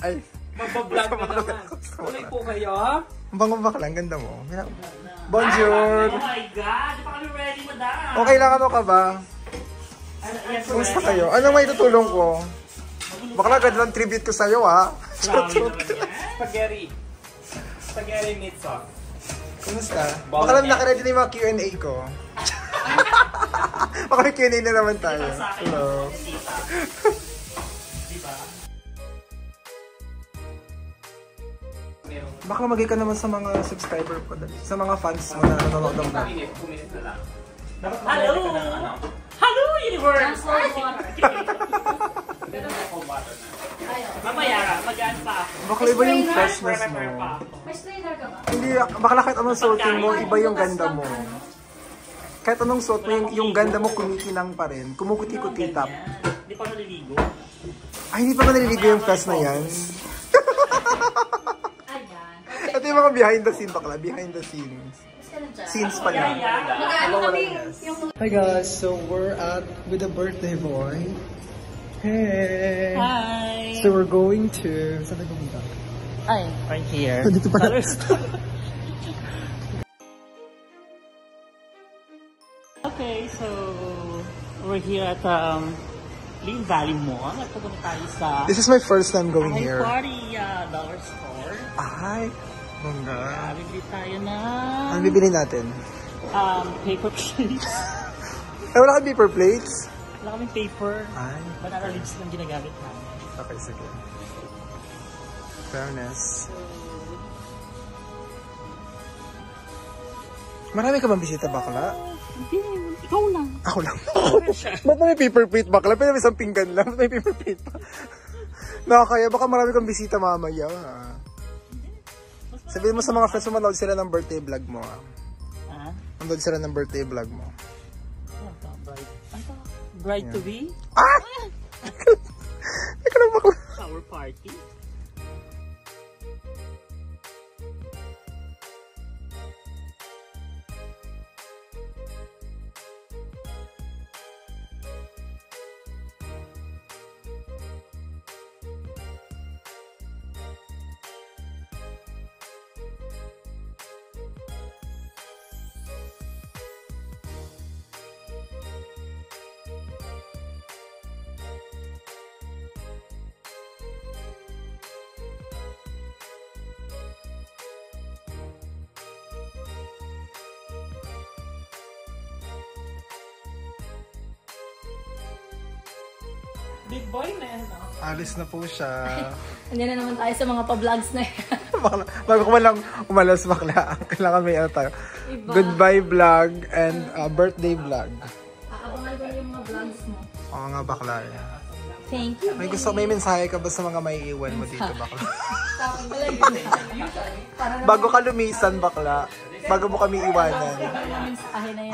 Ay, Magbablog na naman. Tuloy po kayo. ang bango bakla, ang ganda mo. Bonjour! Oh my God! Di pa kami ready, madam! O, kailangan mo ka ba? Kumusta kayo? Ano may tutulong ko? Bakla, ganda ng tribute ko sa'yo, ha? Spaghetti. Spaghetti meat sauce. Kumusta? Baka lang nakaready na yung mga Q&A ko. Baka may Q&A na naman tayo. Hello. Baka magay ka naman sa mga subscriber ko, dali. sa mga fans mo na nanonood ng vlog. Minute, 2 minutes na lang. Hello! Ano? Hello, universe! Na. Mamaya, mag-aan pa ako. Baka iba yung freshness mo. May strainer ka ba? Hindi, baka kahit anong suotin mo, iba yung ganda mo. Kahit anong suot mo, yung, yung ganda mo kumikinang pa rin. Kumukuti-kuti tap. Hindi pa naliligo. Ay, hindi pa naliligo yung fest na yan? Mga behind the scene bakla, behind the scenes. Tapos ka na. Scenes pala. Mag-ano kami yung Hi guys, so we're at with a birthday boy. Hey! Hi! So we're going to... Saan tayo pumunta? Hi! Right here. Dito pala. Okay, so we're here at um, Lean Valley Mall. At pupunta tayo sa This is my first time going Ay here. Party uh, Dollar Store. Ay, bongga. Uh, bibili tayo na Ano bibili natin? um, paper plates. Ay, wala kang paper plates? Wala kaming paper. Ay, Banana leaves lang ginagamit namin. okay, sige. Fairness. Marami ka bang bisita bakla? Hindi, ikaw lang. Ako lang. Ba't may paper plate bakla? Pero may isang pinggan lang. Ba't may paper plate pa? Nakakaya, baka marami kang bisita mamaya. ha? Sabihin mo sa mga friends mo, manood sila ng birthday vlog mo. ha? Ah, Manood sila ng birthday vlog mo. ano to? Bright. Ano to? Bright to be? Ah! Teka lang. Our party. Big boy na yan, no? Alis na po siya. Hindi na naman tayo sa mga pa-vlogs na yan. bakla. Bago ko man lang umalas bakla. Kailangan may ano tayo. Iba. Goodbye vlog and uh, birthday vlog. Aabangan ko yung mga vlogs mo. Oo nga bakla. Thank you. May gusto, may mensahe ka ba sa mga may iwan mo dito bakla? Bago ka lumisan bakla. Bago mo kami iwanan.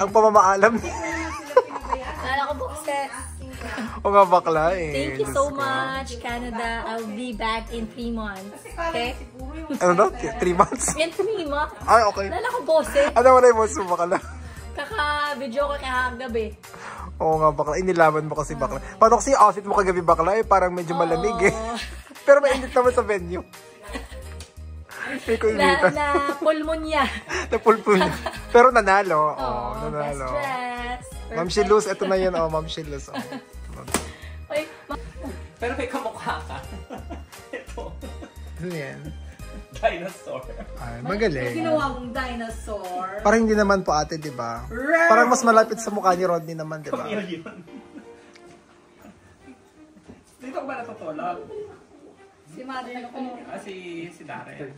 Ang pamamaalam. Kala ko bukses. o nga bakla eh. Thank you so much, Canada. I'll be back in three months. Okay? Ano daw? Three months? In three months. Ay, okay. Kala ko boses. Ano wala yung mo bakla? Kaka-video ko kahagabi. Oo nga bakla. Inilaban mo kasi bakla. Paano kasi outfit mo kagabi bakla eh? Parang medyo malamig eh. Oh. Pero mainit naman sa venue. May ko Na, inita. na pulmonya. Napulpul. Pero nanalo. Oh, best nanalo. dress. Ma'am Shilus, ito na yan. Oh, Ma'am Shilus. Oh. Ay, Pero may kamukha ka. Ito. Ano yan? Dinosaur. Ay, magaling. ginawa mong dinosaur. Parang hindi naman po ate, di ba? Parang mas malapit sa mukha ni Rodney naman, di ba? Chameleon. Dito ko ba natutulog? Si ko. Ah, si, si Darren.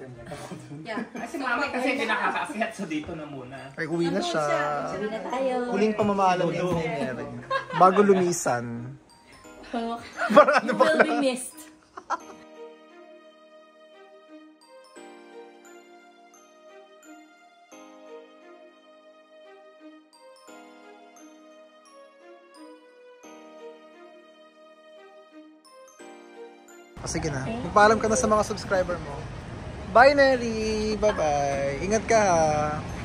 Yeah. Ah, si mami kasi hindi nakakaakyat so dito na muna. Ay, uwi na siya. Na tayo. Huling pamamaalam niya yung nangyari. Bago lumisan. Parang ano You ba? will be missed. Oh, sige na. Magpaalam ka na sa mga subscriber mo. Bye, Nelly! Bye-bye! Ingat ka ha!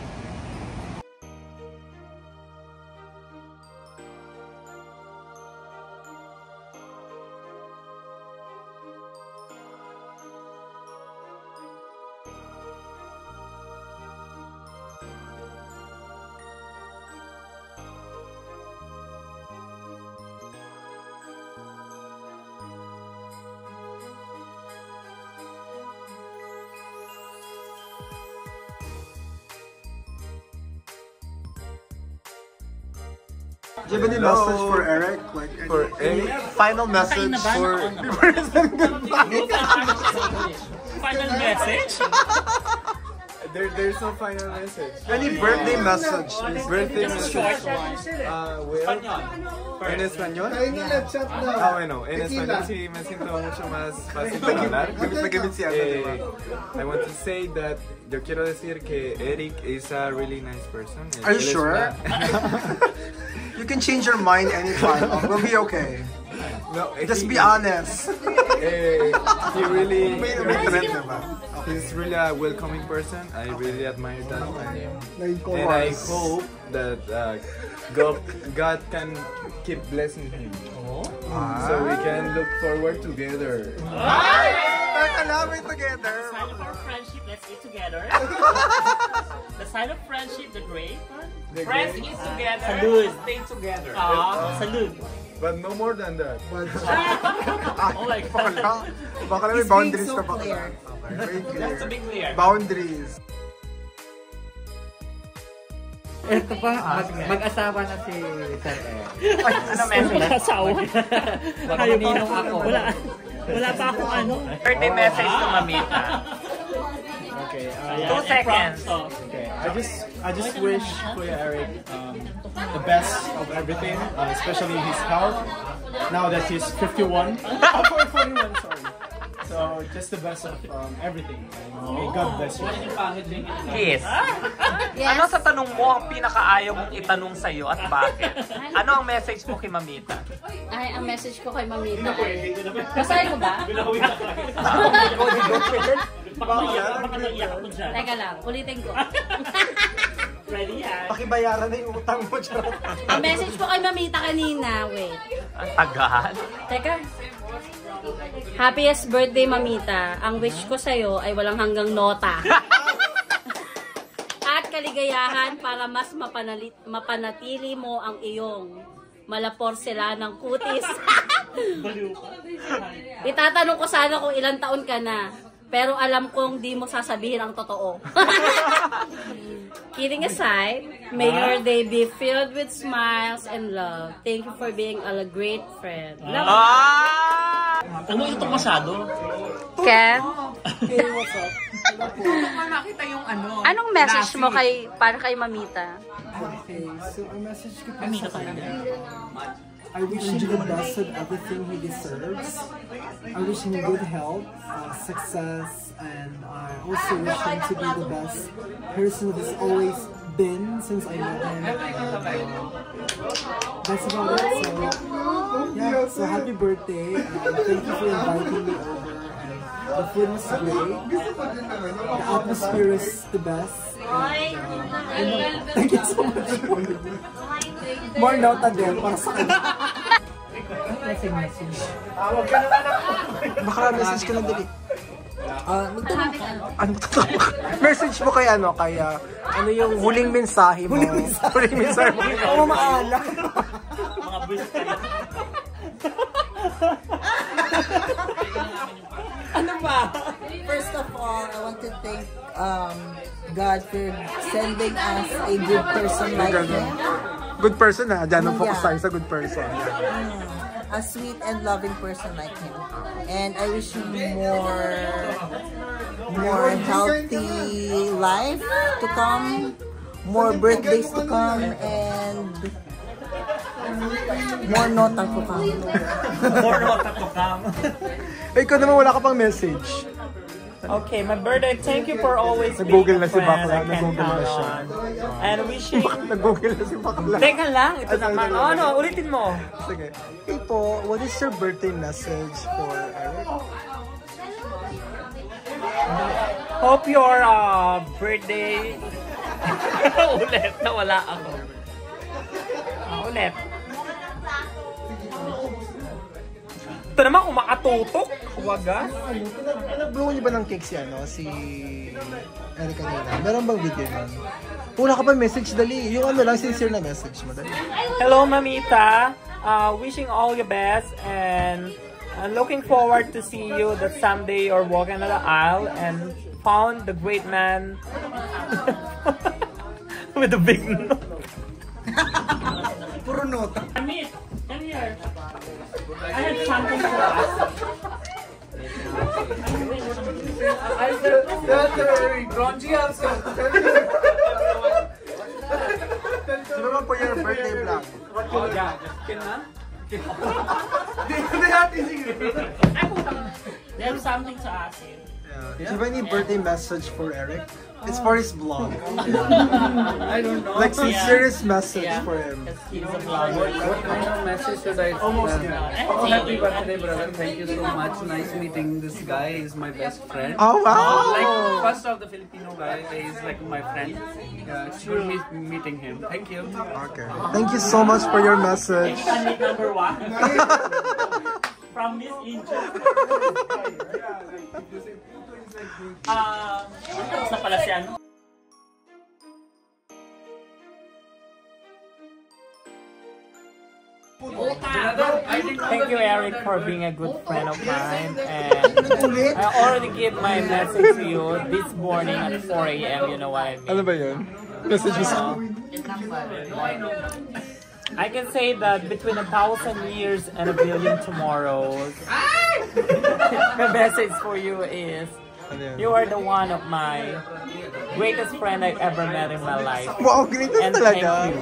Do you have any message for Eric? Like, For any final message Kain for Final message? There, there's no final message. any birthday message? Birthday Just a message. short one. Ah, well, ¿En español? Ah, bueno, en español sí me siento mucho más fácil de hablar. Eh, I want to say that yo quiero decir que Eric is a really nice person. Are you Él es sure? una- You can change your mind anytime. We'll be okay. no, Just he- be honest. Eh, he really, May, may trend diba? he's really a welcoming person. I really admire that. And, Of and I hope that uh, God, God can keep blessing him. So we can look forward together. Nakalabay together. The Sign of our friendship, let's eat together. the sign of friendship, the great one. Friends is together, Salud. stay together. Ah, salud. But no more than that. Oh my God. Baka, baka na may boundaries ka pa. Okay, very clear. To be clear. Boundaries. Ito pa, mag, mag-asawa na si Sir Ed. Ano message? Wala asawa. Ayaw pa ako. Wala, wala pa akong ano. Birthday message to Mamita. Okay, uh, Ayan, Two and seconds. oh. okay. I just I just wish Kuya Eric um, the best of everything, uh, especially his health. Now that he's 51, oh, 41, sorry. So just the best of um, everything. May God bless you. Kiss. Yes. Ano sa tanong mo ang pinakaayaw mong itanong sa'yo at bakit? Ano ang message mo kay Mamita? Ay, ang message ko kay Mamita ay... Basahin ko ba? Teka lang, ulitin ko. Ready yan. Pakibayaran na yung utang mo, charot. ang message ko kay Mamita kanina, wait. Ang tagal. Teka. Happiest birthday, Mamita. Ang wish ko sa'yo ay walang hanggang nota. At kaligayahan para mas mapanalit, mapanatili mo ang iyong malapor sila ng kutis. Itatanong ko sana kung ilang taon ka na. Pero alam kong di mo sasabihin ang totoo. Kidding aside, may your day be filled with smiles and love. Thank you for being a great friend. Love you. Ah! Ano ito masyado? Ken, Nakita yung ano. anong message mo kay para kay Mamita? Okay, so a message ko Mamita sa kanya. I wish him the best of everything he deserves. I wish him good health, uh, success, and I also wish him to be the best person that he's always been since I met him. Uh, that's about it. So, yeah, so happy birthday, and thank you for inviting me over. And the food was great. The atmosphere is the best. And, uh, thank you so much. More nota din para sa kanya. Baka message ka na dali. Ah, magtanong ka. Ano totoo? message mo kay ano, kay ah, ano yung huling mensahe mo? Huling mensahe. huling mensahe mo. Ako maala. Mga boys kayo. Ano ba? First of all, I want to thank um, God for sending us a good person like him. Good person ha. Diyan ang focus Yeah. tayo sa good person. A sweet and loving person like him. And I wish him more more healthy life to come, more birthdays to come, and more nota to come. More nota to come. Ikaw naman wala ka pang message. Okay, my birthday. Thank you for always being Nag-google a na si Bakla, nag-google na siya. And wishing... Nag-google na si Bakla. Teka lang, ito Ay, naman. Oh, ano, ulitin mo. Sige. Hey po, what is your birthday message for Eric? Hope your uh, birthday... ulit, nawala ako. Ah, ulit. Ito naman, kung ah. Ano, pinag-blow niyo ba ng cake si ano, si Eric kanina? Meron bang video nun? Wala ka pa message, dali. Yung ano lang, sincere na message mo, dali. Hello, Mamita. Uh, wishing all your best and uh, looking forward to see you that someday you're walking on the aisle and found the great man with the big nose. Puro nota. Amit, come here. I have something to ask. Sino ba po your birthday vlog? Oh, yeah. Kin na? They have something to ask you. Do you have any birthday message for Eric? It's for his vlog. I don't know. Like some Yeah. serious message Yeah. for him. He's a vlogger. What kind of message should I Almost send? yeah. Oh, happy birthday, brother. Thank you so much. Nice meeting this guy. He's my best friend. Oh, wow. Like, first of the Filipino guy, he's like my friend. Yeah, it's good meet, meeting him. Thank you. Okay. Thank you so much for your message. Candidate number one. From Miss Angel. Tapos na pala si ano? Thank you, Eric, for being a good friend of mine. And I already gave my message to you this morning at 4 a.m. You know what I mean? Ano ba yun? Message mo. Uh, I can say that between a thousand years and a billion tomorrows, the message for you is? You are the one of my greatest friend I've ever met in my life. Wow, greatest And thank talaga. you.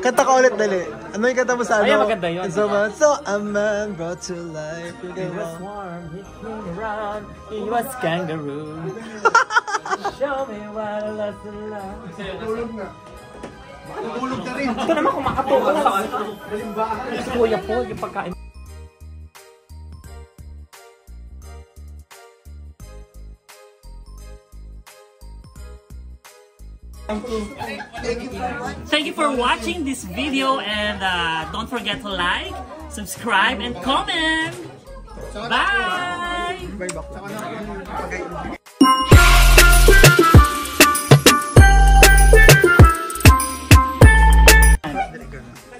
Kanta ka ulit, dali. Ano yung kanta mo sa ano? Ay, maganda yun. So, man, so a man brought to life. He was warm, he came around, he was kangaroo. Show me what I love to love. Ito naman kumakatuwa sa ano. Si Kuya Paul, yung pagkain. Thank you for watching this video and uh, don't forget to like, subscribe, and comment. Bye!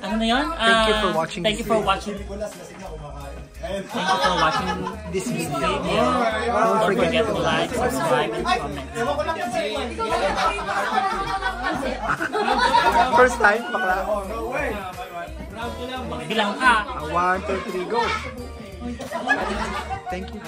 Ano na yun? Thank you for Ah, watching Thank you for watching. Thank you for watching This video. Don't forget to like, subscribe, and comment. First time, bakla. Bilang ka. One, two, three, go. Thank you.